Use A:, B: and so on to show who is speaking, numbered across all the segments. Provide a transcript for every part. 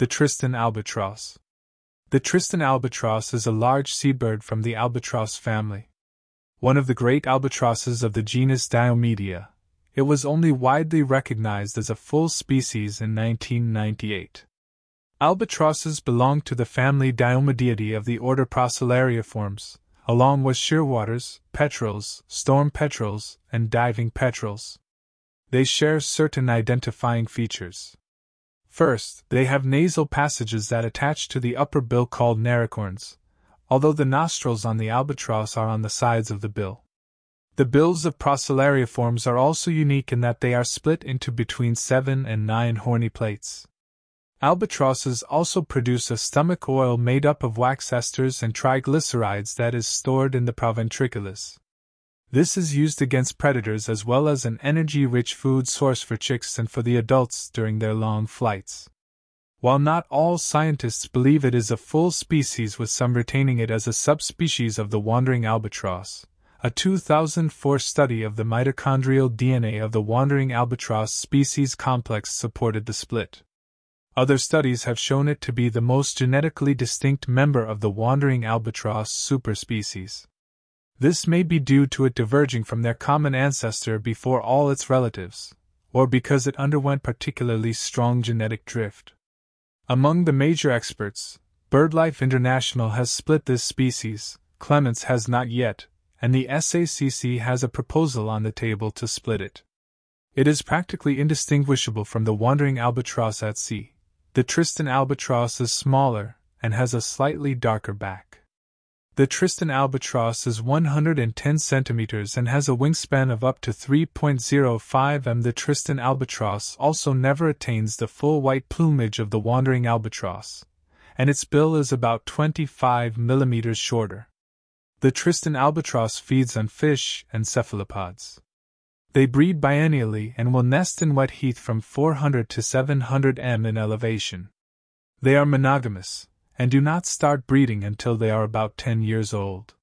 A: The Tristan albatross. The Tristan albatross is a large seabird from the albatross family. One of the great albatrosses of the genus Diomedea, it was only widely recognized as a full species in 1998. Albatrosses belong to the family Diomedeidae of the order Procellariiformes, along with shearwaters, petrels, storm petrels, and diving petrels. They share certain identifying features. First, they have nasal passages that attach to the upper bill called naricorns, although the nostrils on the albatross are on the sides of the bill. The bills of Procellariiformes are also unique in that they are split into between seven and nine horny plates. Albatrosses also produce a stomach oil made up of wax esters and triglycerides that is stored in the proventriculus. This is used against predators as well as an energy rich food source for chicks and for the adults during their long flights. While not all scientists believe it is a full species, with some retaining it as a subspecies of the wandering albatross, a 2004 study of the mitochondrial DNA of the wandering albatross species complex supported the split. Other studies have shown it to be the most genetically distinct member of the wandering albatross superspecies. This may be due to it diverging from their common ancestor before all its relatives, or because it underwent particularly strong genetic drift. Among the major experts, BirdLife International has split this species, Clements has not yet, and the SACC has a proposal on the table to split it. It is practically indistinguishable from the wandering albatross at sea. The Tristan albatross is smaller and has a slightly darker back. The Tristan albatross is 110 centimeters and has a wingspan of up to 3.05 m. The Tristan albatross also never attains the full white plumage of the wandering albatross, and its bill is about 25 millimeters shorter. The Tristan albatross feeds on fish and cephalopods. They breed biennially and will nest in wet heath from 400 to 700 m in elevation. They are monogamous, and do not start breeding until they are about 10 years old.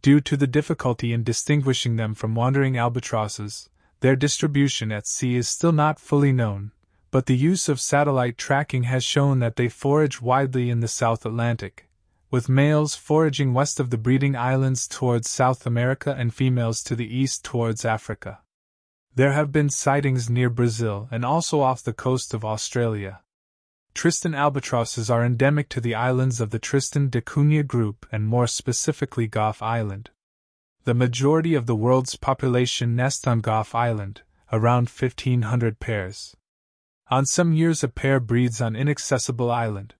A: Due to the difficulty in distinguishing them from wandering albatrosses, their distribution at sea is still not fully known, but the use of satellite tracking has shown that they forage widely in the South Atlantic, with males foraging west of the breeding islands towards South America and females to the east towards Africa. There have been sightings near Brazil and also off the coast of Australia. Tristan albatrosses are endemic to the islands of the Tristan da Cunha group and more specifically Gough Island. The majority of the world's population nest on Gough Island, around 1500 pairs. On some years a pair breeds on Inaccessible Island.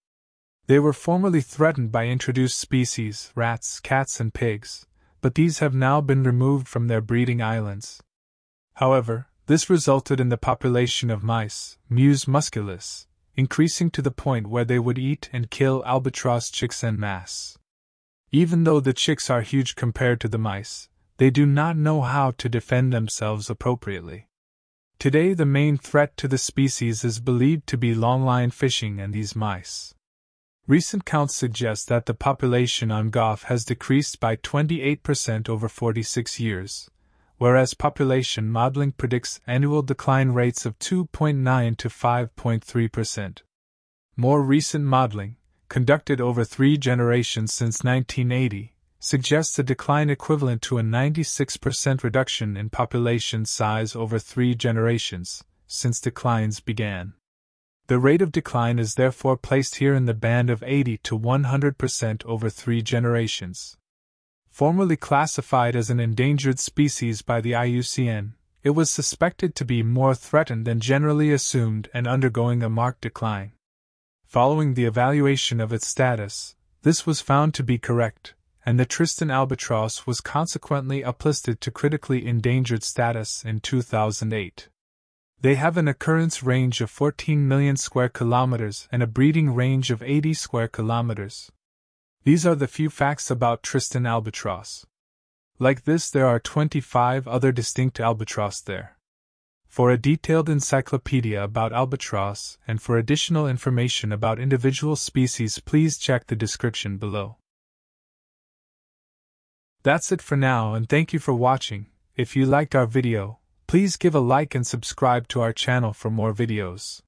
A: They were formerly threatened by introduced species, rats, cats, and pigs, but these have now been removed from their breeding islands. However, this resulted in the population of mice, Mus musculus, increasing to the point where they would eat and kill albatross chicks en masse. Even though the chicks are huge compared to the mice, they do not know how to defend themselves appropriately. Today, the main threat to the species is believed to be longline fishing and these mice. Recent counts suggest that the population on Gough has decreased by 28% over 46 years, whereas population modeling predicts annual decline rates of 2.9 to 5.3%. More recent modeling, conducted over three generations since 1980, suggests a decline equivalent to a 96% reduction in population size over three generations, since declines began. The rate of decline is therefore placed here in the band of 80 to 100% over three generations. Formerly classified as an endangered species by the IUCN, it was suspected to be more threatened than generally assumed and undergoing a marked decline. Following the evaluation of its status, this was found to be correct, and the Tristan albatross was consequently uplisted to critically endangered status in 2008. They have an occurrence range of 14 million square kilometers and a breeding range of 80 square kilometers. These are the few facts about Tristan albatross. Like this, there are 25 other distinct albatross there. For a detailed encyclopedia about albatross and for additional information about individual species, please check the description below. That's it for now, and thank you for watching. If you liked our video, Please give a like and subscribe to our channel for more videos.